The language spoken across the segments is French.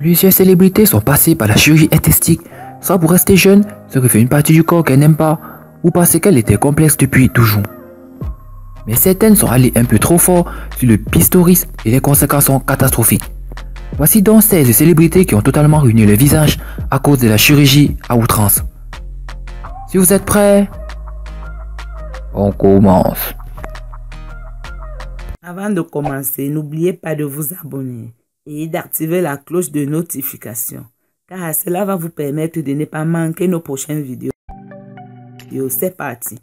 Plusieurs célébrités sont passées par la chirurgie esthétique, soit pour rester jeune, ce qui une partie du corps qu'elles n'aiment pas, ou parce qu'elle était complexe depuis toujours. Mais certaines sont allées un peu trop fort sur le pistorisme et les conséquences sont catastrophiques. Voici donc 16 célébrités qui ont totalement ruiné le visage à cause de la chirurgie à outrance. Si vous êtes prêts, on commence. Avant de commencer, n'oubliez pas de vous abonner et d'activer la cloche de notification car cela va vous permettre de ne pas manquer nos prochaines vidéos. Yo, c'est parti.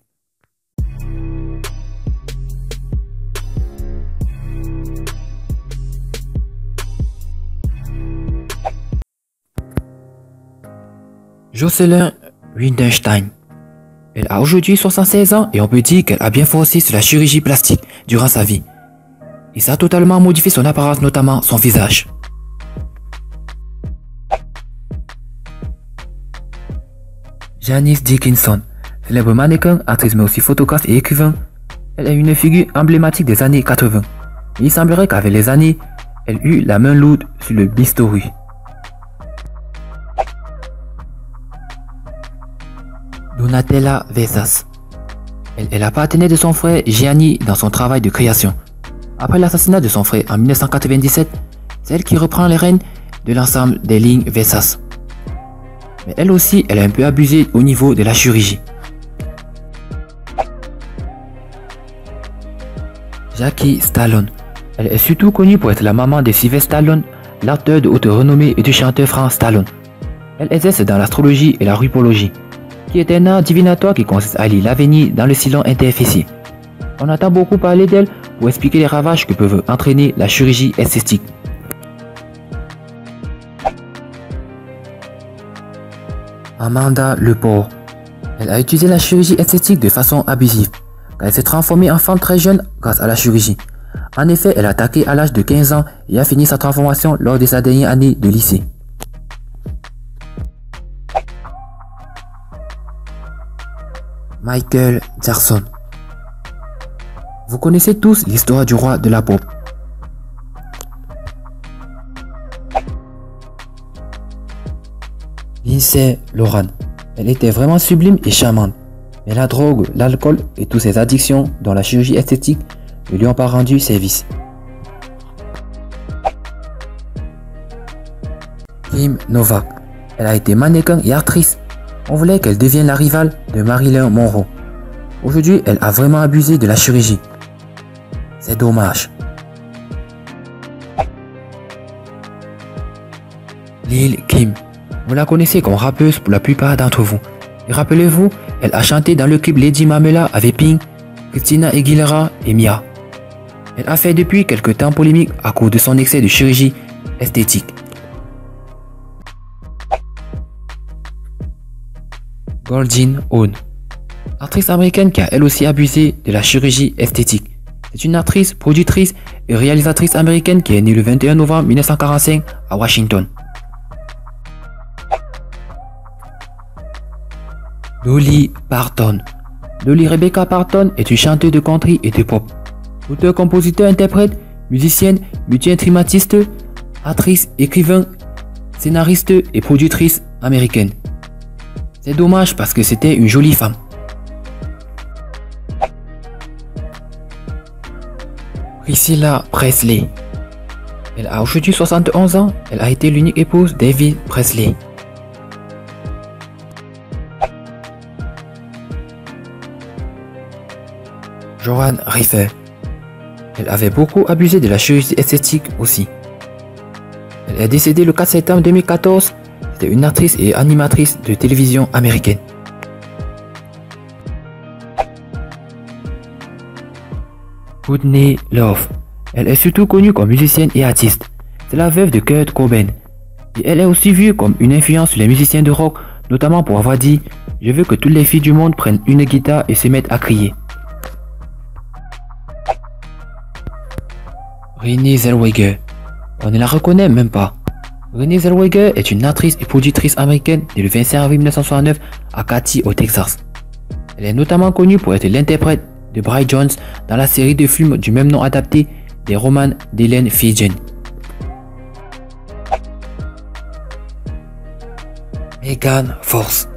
Jocelyn Windenstein. Elle a aujourd'hui 76 ans et on peut dire qu'elle a bien forcé sur la chirurgie plastique durant sa vie. Et ça a totalement modifié son apparence, notamment son visage. Janice Dickinson, célèbre mannequin, actrice mais aussi photographe et écrivain. Elle est une figure emblématique des années 80. il semblerait qu'avec les années, elle eut la main lourde sur le bistouri. Donatella Vesas. Elle, elle appartenait de son frère Gianni dans son travail de création. Après l'assassinat de son frère en 1997, c'est elle qui reprend les rênes de l'ensemble des lignes Vesas. Mais elle aussi, elle a un peu abusé au niveau de la chirurgie. Jackie Stallone. Elle est surtout connue pour être la maman de Sylvester Stallone, l'acteur de haute renommée et du chanteur Frank Stallone. Elle exerce dans l'astrologie et la rupologie, qui est un art divinatoire qui consiste à lire l'avenir dans le silence interfécié. On entend beaucoup parler d'elle pour expliquer les ravages que peuvent entraîner la chirurgie esthétique. Amanda Lepore. Elle a utilisé la chirurgie esthétique de façon abusive, elle s'est transformée en femme très jeune grâce à la chirurgie. En effet, elle a attaqué à l'âge de 15 ans et a fini sa transformation lors de sa dernière année de lycée. Michael Jackson. Vous connaissez tous l'histoire du roi de la pop. Lindsay Lohan. Elle était vraiment sublime et charmante. Mais la drogue, l'alcool et toutes ses addictions dans la chirurgie esthétique ne lui ont pas rendu service. Kim Novak. Elle a été mannequin et actrice. On voulait qu'elle devienne la rivale de Marilyn Monroe. Aujourd'hui, elle a vraiment abusé de la chirurgie. C'est dommage. Lil Kim. Vous la connaissez comme rappeuse pour la plupart d'entre vous. Et rappelez-vous, elle a chanté dans le clip Lady Mamela avec Pink, Christina Aguilera et Mia. Elle a fait depuis quelques temps polémique à cause de son excès de chirurgie esthétique. Goldin Hawn, actrice américaine qui a elle aussi abusé de la chirurgie esthétique. C'est une actrice, productrice et réalisatrice américaine qui est née le 21 novembre 1945 à Washington. Dolly Parton. Dolly Rebecca Parton est une chanteuse de country et de pop. Auteur, compositeur, interprète, musicienne, multi-instrumentiste, actrice, écrivain, scénariste et productrice américaine. C'est dommage parce que c'était une jolie femme. Priscilla Presley. Elle a aujourd'hui 71 ans. Elle a été l'unique épouse David Presley. Joan Riffer. Elle avait beaucoup abusé de la chirurgie esthétique aussi. Elle est décédée le 4 septembre 2014. C'était une actrice et animatrice de télévision américaine. Whitney Love. Elle est surtout connue comme musicienne et artiste. C'est la veuve de Kurt Cobain. Et elle est aussi vue comme une influence sur les musiciens de rock, notamment pour avoir dit « Je veux que toutes les filles du monde prennent une guitare et se mettent à crier ». Renée Zellweger. On ne la reconnaît même pas. Renée Zellweger est une actrice et productrice américaine née le 25 avril 1969 à Katy au Texas. Elle est notamment connue pour être l'interprète de Bryce Jones dans la série de films du même nom adapté des romans d'Hélène Fijen. Megan Force.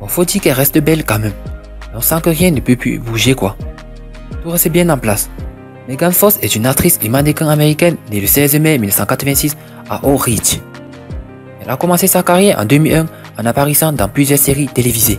Bon, faut dire qu'elle reste belle quand même. On sent que rien ne peut plus bouger quoi. Tout reste bien en place. Megan Fox est une actrice et mannequin américaine née le 16 mai 1986 à Oak. Elle a commencé sa carrière en 2001 en apparaissant dans plusieurs séries télévisées.